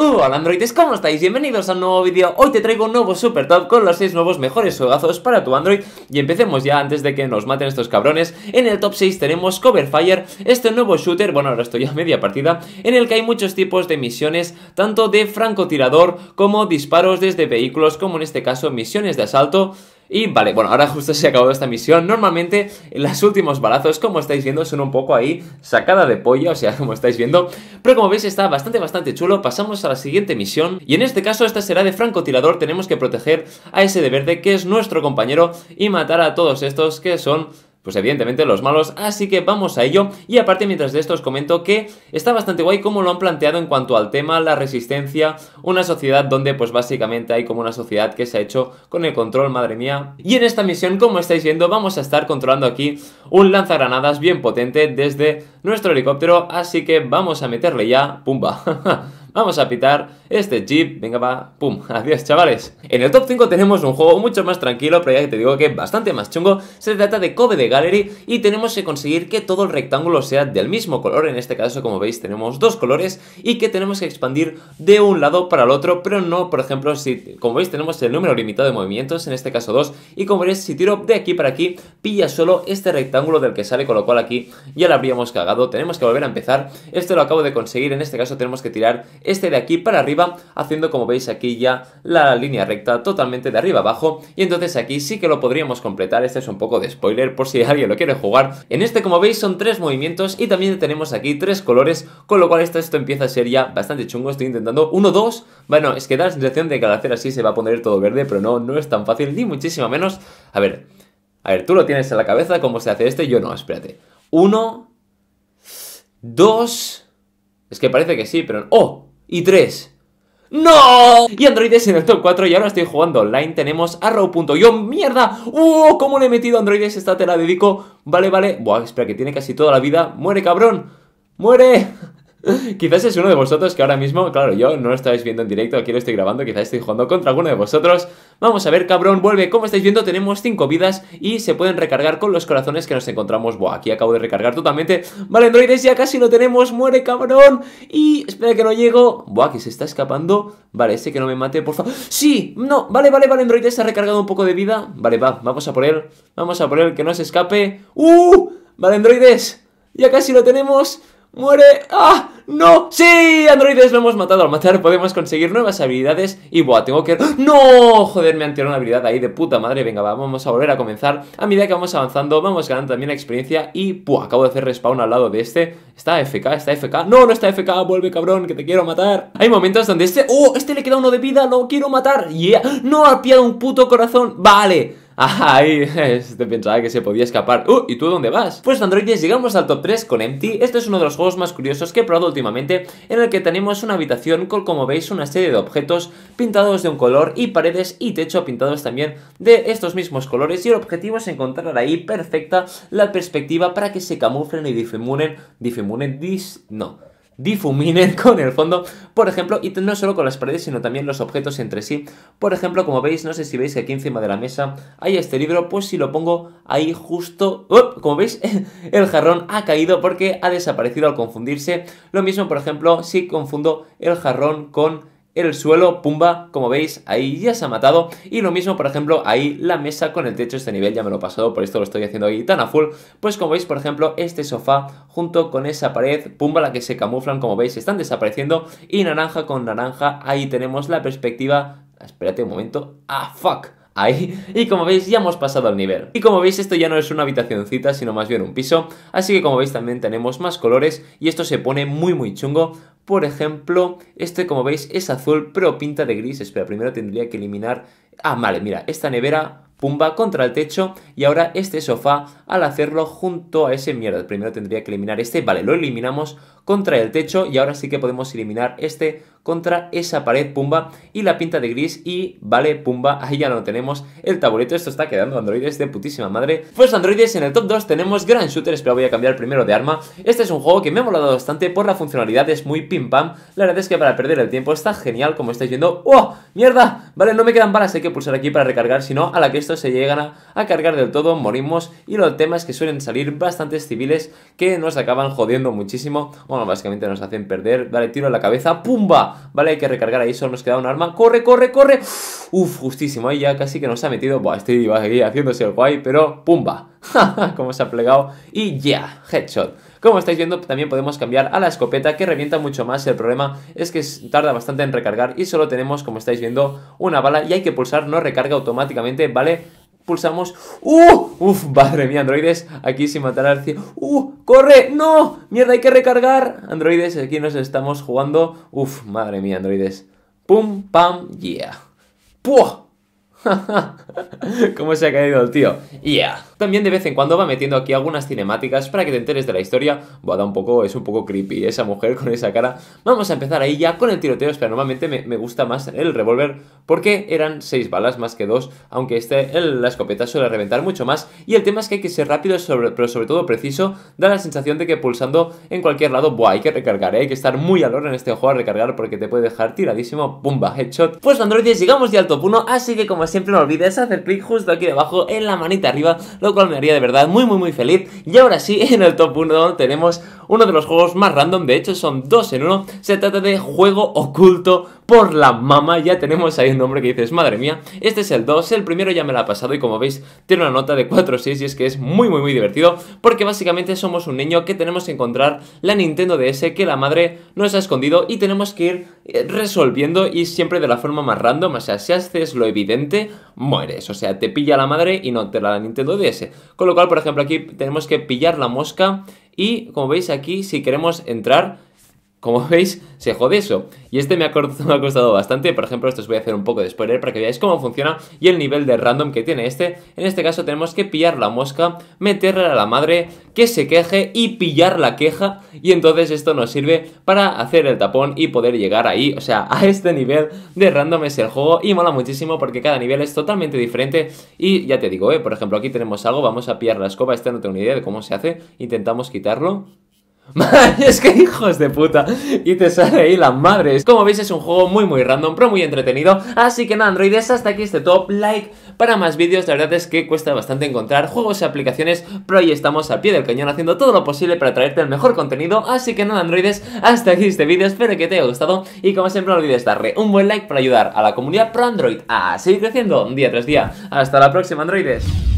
Hola androides, ¿cómo estáis? Bienvenidos a un nuevo vídeo. Hoy te traigo un nuevo super top con los 6 nuevos mejores juegazos para tu Android. Y empecemos ya antes de que nos maten estos cabrones. En el top 6 tenemos Cover Fire, este nuevo shooter, bueno ahora estoy a media partida, en el que hay muchos tipos de misiones, tanto de francotirador como disparos desde vehículos, como en este caso misiones de asalto. Y vale, bueno, ahora justo se ha acabado esta misión. Normalmente los últimos balazos, como estáis viendo, son un poco ahí sacada de polla, o sea, como estáis viendo. Pero como veis está bastante, bastante chulo. Pasamos a la siguiente misión. Y en este caso esta será de francotirador. Tenemos que proteger a ese de verde, que es nuestro compañero, y matar a todos estos que son pues evidentemente los malos, así que vamos a ello. Y aparte, mientras de esto os comento que está bastante guay como lo han planteado en cuanto al tema, la resistencia, una sociedad donde pues básicamente hay como una sociedad que se ha hecho con el control, madre mía. Y en esta misión, como estáis viendo, vamos a estar controlando aquí un lanzagranadas bien potente desde nuestro helicóptero, así que vamos a meterle ya, pumba. Vamos a pitar este jeep, venga va, pum, adiós chavales. En el top 5 tenemos un juego mucho más tranquilo, pero ya te digo que bastante más chungo. Se trata de Cove de Gallery y tenemos que conseguir que todo el rectángulo sea del mismo color. En este caso, como veis, tenemos dos colores y que tenemos que expandir de un lado para el otro, pero no, por ejemplo, si, como veis, tenemos el número limitado de movimientos, en este caso 2, y como veis, si tiro de aquí para aquí, pilla solo este rectángulo del que sale, con lo cual aquí ya lo habríamos cagado. Tenemos que volver a empezar. Esto lo acabo de conseguir, en este caso tenemos que tirar este de aquí para arriba, haciendo como veis aquí ya la línea recta totalmente de arriba abajo, y entonces aquí sí que lo podríamos completar, este es un poco de spoiler por si alguien lo quiere jugar. En este como veis son tres movimientos y también tenemos aquí tres colores, con lo cual esto, esto empieza a ser ya bastante chungo, estoy intentando uno, dos, bueno, es que da la sensación de que al hacer así se va a poner todo verde, pero no, no es tan fácil, ni muchísimo menos. A ver, a ver, tú lo tienes en la cabeza cómo se hace este, yo no, espérate. Uno, dos... Es que parece que sí, pero... ¡Oh! Y 3. ¡No! Y androides en el top 4 y ahora estoy jugando online. Tenemos arrow.io. ¡Mierda! ¡Uh! ¿Cómo le he metido a androides? Esta te la dedico. Vale, vale. Buah, espera, que tiene casi toda la vida. ¡Muere, cabrón! ¡Muere! quizás es uno de vosotros que ahora mismo, claro, yo no lo estáis viendo en directo, aquí lo estoy grabando, quizás estoy jugando contra alguno de vosotros. Vamos a ver, cabrón, vuelve. Como estáis viendo, tenemos 5 vidas y se pueden recargar con los corazones que nos encontramos. Buah, aquí acabo de recargar totalmente. Vale, androides, ya casi lo tenemos. Muere, cabrón. Y espera que no llego. Buah, que se está escapando. Vale, ese que no me mate, por favor. ¡Sí! No, vale, vale, vale, androides, se ha recargado un poco de vida. Vale, va, vamos a por él. Vamos a por él, que no se escape. ¡Uh! Vale, androides, ya casi lo tenemos. ¡Muere! ¡Ah! ¡No! ¡Sí! Androides lo hemos matado. Al matar podemos conseguir nuevas habilidades. Y buah, tengo que... ¡No! Joder, me han tirado una habilidad ahí de puta madre. Venga, vamos a volver a comenzar. A medida que vamos avanzando, vamos ganando también experiencia. Y buah, acabo de hacer respawn al lado de este. Está FK, está FK. ¡No, no está FK! Vuelve, cabrón, que te quiero matar. Hay momentos donde este... ¡Oh! Este le queda uno de vida. ¡Lo quiero matar! ¡Yeah! ¡No! Ha pillado un puto corazón. ¡Vale! Ahí, este pensaba que se podía escapar. ¡Uh! ¿Y tú dónde vas? Pues androides, llegamos al top 3 con Empty. Este es uno de los juegos más curiosos que he probado últimamente, en el que tenemos una habitación con, como veis, una serie de objetos pintados de un color y paredes y techo pintados también de estos mismos colores. Y el objetivo es encontrar ahí perfecta la perspectiva para que se camuflen y difuminen, difuminen, dis... no difuminen con el fondo, por ejemplo, y no solo con las paredes, sino también los objetos entre sí. Por ejemplo, como veis, no sé si veis que aquí encima de la mesa hay este libro, pues si lo pongo ahí justo, como veis, el jarrón ha caído porque ha desaparecido al confundirse. Lo mismo, por ejemplo, si confundo el jarrón con el suelo, pumba, como veis, ahí ya se ha matado. Y lo mismo, por ejemplo, ahí la mesa con el techo, este nivel ya me lo he pasado, por esto lo estoy haciendo ahí tan a full. Pues como veis, por ejemplo, este sofá junto con esa pared, pumba, la que se camuflan, como veis, están desapareciendo. Y naranja con naranja, ahí tenemos la perspectiva... Espérate un momento. ¡Ah, fuck! Ahí. Y como veis ya hemos pasado al nivel. Y como veis esto ya no es una habitacioncita sino más bien un piso. Así que como veis también tenemos más colores y esto se pone muy muy chungo. Por ejemplo, este como veis es azul pero pinta de gris. Espera, primero tendría que eliminar... Ah, vale, mira, esta nevera pumba contra el techo y ahora este sofá al hacerlo junto a ese mierda. Primero tendría que eliminar este, vale, lo eliminamos contra el techo y ahora sí que podemos eliminar este contra esa pared, pumba, y la pinta de gris y vale, pumba, ahí ya lo tenemos, el tabuleto, esto está quedando androides de putísima madre. Pues androides en el top 2 tenemos Grand Shooter, pero voy a cambiar primero de arma. Este es un juego que me ha molado bastante por la funcionalidad, es muy pim pam, la verdad es que para perder el tiempo está genial, como estáis viendo. ¡Oh! ¡Mierda! Vale, no me quedan balas, hay que pulsar aquí para recargar, si no, a la que se llegan a, a cargar del todo, morimos, y lo tema es que suelen salir bastantes civiles que nos acaban jodiendo muchísimo, bueno, básicamente nos hacen perder. Vale, tiro en la cabeza, ¡pumba! Vale, hay que recargar ahí, solo nos queda un arma. ¡Corre, corre, corre! Uf, justísimo, ahí ya casi que nos ha metido. Buah, estoy aquí haciéndose el guay, pero ¡pumba! Como se ha plegado. Y ya, headshot. Como estáis viendo, también podemos cambiar a la escopeta que revienta mucho más. El problema es que tarda bastante en recargar y solo tenemos, como estáis viendo, una bala y hay que pulsar no recarga automáticamente, ¿vale? Pulsamos. ¡Uh! ¡Uf! Madre mía, androides. Aquí sin matar al cielo. ¡Uh! ¡Corre! ¡No! ¡Mierda, hay que recargar! Androides, aquí nos estamos jugando. ¡Uf! Madre mía, androides. ¡Pum! ¡Pam! ¡Yeah! ¡Puah! ¿Cómo se ha caído el tío? Yeah. También de vez en cuando va metiendo aquí algunas cinemáticas para que te enteres de la historia. Buah, da un poco, es un poco creepy esa mujer con esa cara. Vamos a empezar ahí ya con el tiroteo, pero normalmente me, gusta más el revólver porque eran 6 balas más que 2, aunque este, la escopeta suele reventar mucho más. Y el tema es que hay que ser rápido, sobre, pero sobre todo preciso. Da la sensación de que pulsando en cualquier lado, buah, hay que recargar, ¿eh? hay que estar muy al oro en este juego a recargar porque te puede dejar tiradísimo. Pumba, headshot. Pues androides, llegamos ya al top 1, así que como siempre no olvides hacer clic justo aquí debajo en la manita arriba, lo cual me haría de verdad muy muy muy feliz. Y ahora sí, en el top 1 tenemos uno de los juegos más random, de hecho son dos en uno, se trata de Juego Oculto por la Mama, ya tenemos ahí un nombre que dices, madre mía, este es el 2, el primero ya me lo ha pasado y como veis tiene una nota de 4.6 y es que es muy muy muy divertido porque básicamente somos un niño que tenemos que encontrar la Nintendo DS que la madre nos ha escondido y tenemos que ir eh, resolviendo y siempre de la forma más random, o sea, si haces lo evidente, mueres, o sea, te pilla la madre y no te la Nintendo DS. Con lo cual, por ejemplo, aquí tenemos que pillar la mosca y, como veis aquí, si queremos entrar como veis, se jode eso. Y este me ha, costado bastante. Por ejemplo, esto os voy a hacer un poco de spoiler para que veáis cómo funciona y el nivel de random que tiene este. En este caso tenemos que pillar la mosca, meterla a la madre, que se queje y pillar la queja. Y entonces esto nos sirve para hacer el tapón y poder llegar ahí. O sea, a este nivel de random es el juego y mola muchísimo porque cada nivel es totalmente diferente. Y ya te digo, ¿eh? por ejemplo, aquí tenemos algo. Vamos a pillar la escoba. Este no tengo ni idea de cómo se hace. Intentamos quitarlo. Es que hijos de puta. Y te sale ahí las madres. Como veis es un juego muy muy random, pero muy entretenido. Así que nada, androides, hasta aquí este top. Like para más vídeos. La verdad es que cuesta bastante encontrar juegos y aplicaciones, pero ahí estamos al pie del cañón haciendo todo lo posible para traerte el mejor contenido. Así que nada, androides, hasta aquí este vídeo. Espero que te haya gustado. Y como siempre no olvides darle un buen like para ayudar a la comunidad pro Android a seguir creciendo día tras día. Hasta la próxima, androides.